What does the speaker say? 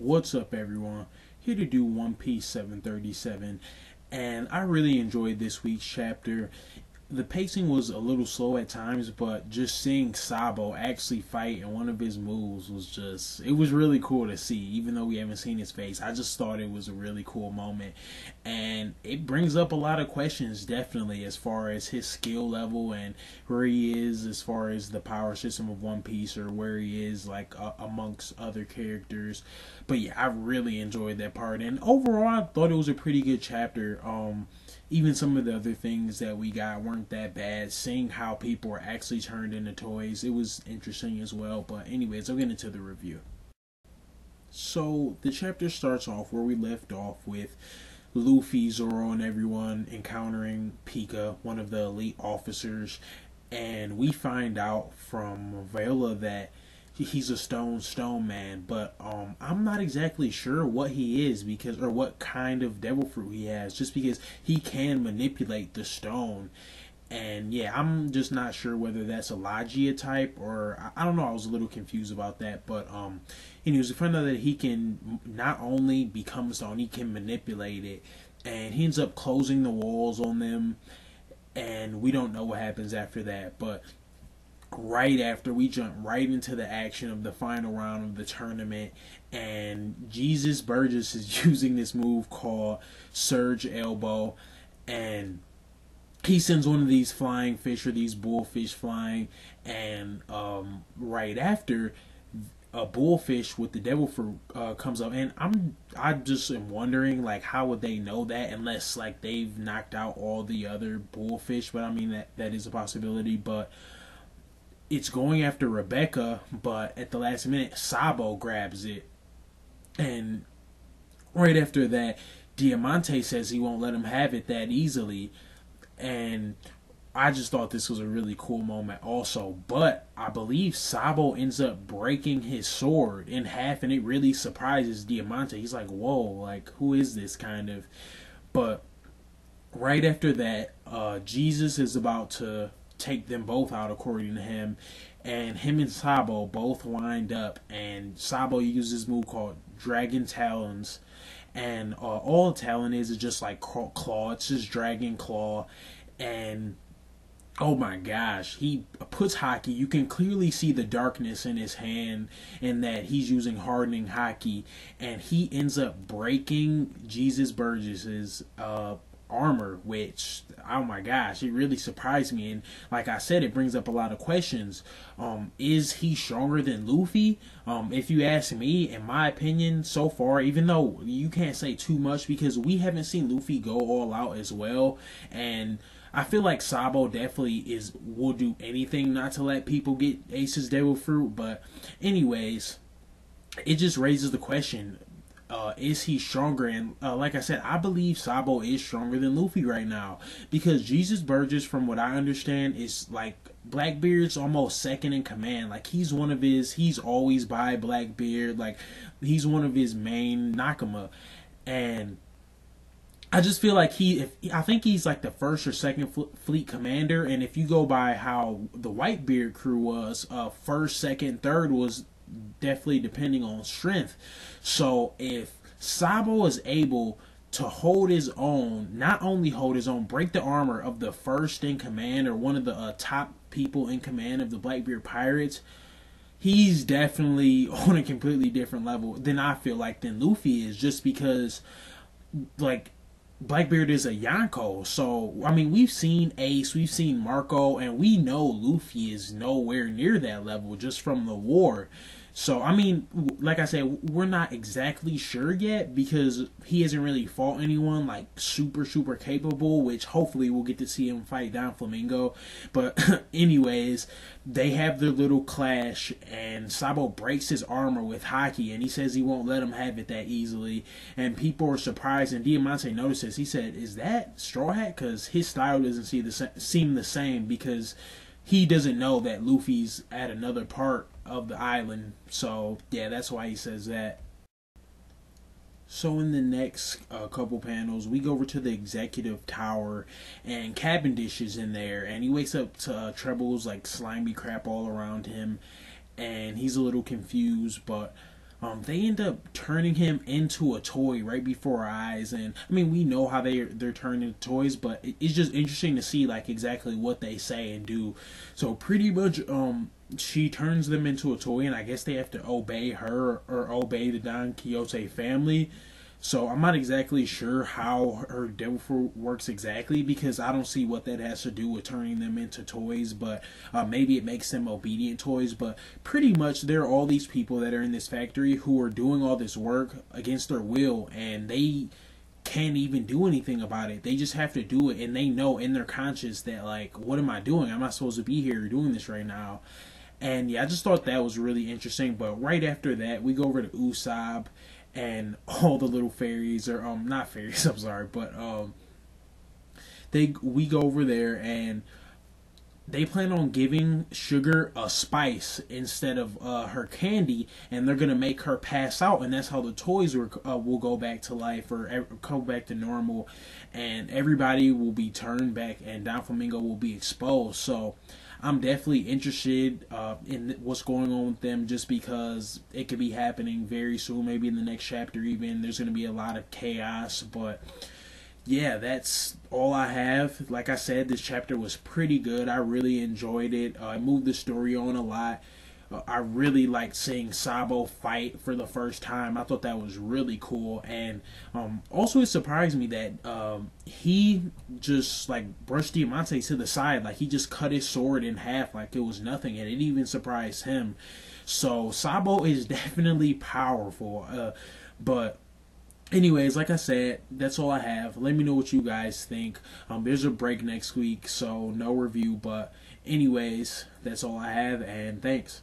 What's up, everyone? Here to do One Piece 737, and I really enjoyed this week's chapter the pacing was a little slow at times, but just seeing Sabo actually fight and one of his moves was just it was really cool to see, even though we haven't seen his face. I just thought it was a really cool moment. And it brings up a lot of questions definitely as far as his skill level and where he is as far as the power system of One Piece or where he is like uh, amongst other characters. But yeah, I really enjoyed that part and overall I thought it was a pretty good chapter. Um even some of the other things that we got weren't that bad. Seeing how people were actually turned into toys, it was interesting as well. But anyways, I'll get into the review. So the chapter starts off where we left off with Luffy, Zoro, and everyone encountering Pika, one of the elite officers, and we find out from Viola that he's a stone stone man but um i'm not exactly sure what he is because or what kind of devil fruit he has just because he can manipulate the stone. And yeah i'm just not sure whether that's a logia type or i, don't know i was a little confused about that but um anyways we found out that he can not only become stone he can manipulate it and he ends up closing the walls on them and we don't know what happens after that but right after we jump right into the action of the final round of the tournament and Jesus Burgess is using this move called Surge Elbow and he sends one of these flying fish or these bullfish flying and um, right after a bullfish with the devil fruit uh, comes up and i'm i just am wondering like how would they know that unless like they've knocked out all the other bullfish but i mean that that is a possibility but it's going after Rebecca, but at the last minute, Sabo grabs it. And right after that, Diamante says he won't let him have it that easily. And I just thought this was a really cool moment also. But I believe Sabo ends up breaking his sword in half, and it really surprises Diamante. He's like, whoa, like, who is this kind of? But right after that, uh, Jesus is about to take them both out according to him. And him and Sabo both wind up, and Sabo uses this move called Dragon Talons. And uh, all Talon is is just like claw. It's just Dragon Claw. And oh my gosh, he puts Haki. You can clearly see the darkness in his hand, and that he's using hardening Haki. and he ends up breaking Jesus Burgess's uh, armor, which oh my gosh, it really surprised me. And like I said, it brings up a lot of questions. Um, is he stronger than Luffy? Um, if you ask me, in my opinion, so far, even though you can't say too much because we haven't seen Luffy go all out as well, and I feel like Sabo definitely is will do anything not to let people get Ace's Devil Fruit. But anyways, it just raises the question: uh, is he stronger? And uh, like I said, I believe Sabo is stronger than Luffy right now because Jesus Burgess, from what I understand, is like Blackbeard's almost second in command. Like he's one of his, he's always by Blackbeard. Like he's one of his main Nakama, and I just feel like he, if I think he's like the first or second fleet commander, and if you go by how the Whitebeard crew was, uh, first, second, third was definitely depending on strength. So if Sabo is able to hold his own, not only hold his own, break the armor of the first in command or one of the uh, top people in command of the Blackbeard Pirates, he's definitely on a completely different level than I feel like than Luffy is just because like Blackbeard is a Yonko. So, I mean, we've seen Ace, we've seen Marco, and we know Luffy is nowhere near that level just from the war. So I mean, like I said, we're not exactly sure yet because he hasn't really fought anyone like super super capable. Which hopefully we'll get to see him fight Doflamingo. But anyways, they have their little clash, and Sabo breaks his armor with Haki, and he says he won't let him have it that easily. And people are surprised, and Diamante notices. He said, "Is that Straw Hat?" Because his style doesn't see the seem the same because he doesn't know that Luffy's at another part of the island. So yeah, that's why he says that. So in the next uh, couple panels, we go over to the executive tower, and Cavendish is in there, and he wakes up to uh, Trebol's like slimy crap all around him, and he's a little confused. But um, they end up turning him into a toy right before our eyes. And I mean, we know how they they're turned into toys, but it's just interesting to see like exactly what they say and do. So pretty much, um, she turns them into a toy, and I guess they have to obey her or obey the Don Quixote family. So I'm not exactly sure how her devil fruit works exactly because I don't see what that has to do with turning them into toys. But uh, maybe it makes them obedient toys. But pretty much there are all these people that are in this factory who are doing all this work against their will, and they can't even do anything about it. They just have to do it, and they know in their conscience that like, what am I doing? I'm not supposed to be here doing this right now. And yeah, I just thought that was really interesting. But right after that, we go over to Usopp and all the little fairies or um not fairies i'm sorry but um they we go over there and they plan on giving sugar a spice instead of uh, her candy and they're gonna make her pass out and that's how the toys were, uh, will go back to life or go back to normal and everybody will be turned back and Doflamingo will be exposed so I'm definitely interested uh, in what's going on with them just because it could be happening very soon, maybe in the next chapter, even. There's going to be a lot of chaos, but yeah, that's all I have. Like I said, this chapter was pretty good. I really enjoyed it. Uh, I moved the story on a lot. I really liked seeing Sabo fight for the first time. I thought that was really cool, and um, also it surprised me that um, he just like brushed Diamante to the side, like he just cut his sword in half, like it was nothing, and it even surprised him. So Sabo is definitely powerful, uh, but anyways like i said that's all i have. Let me know what you guys think. Um, there's a break next week so no review but anyways that's all i have and thanks